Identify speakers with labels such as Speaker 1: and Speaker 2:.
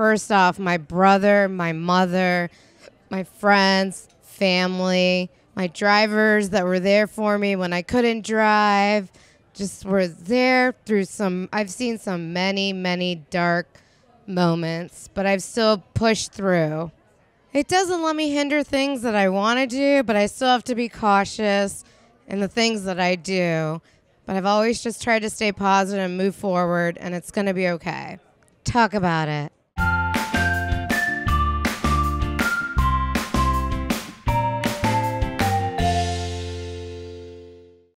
Speaker 1: first off, my brother, my mother, my friends, family, my drivers that were there for me when I couldn't drive, just were there through some, I've seen some many, many dark moments, but I've still pushed through. It doesn't let me hinder things that I want to do, but I still have to be cautious in the things that I do. But I've always just tried to stay positive and move forward, and it's going to be okay. Talk about it.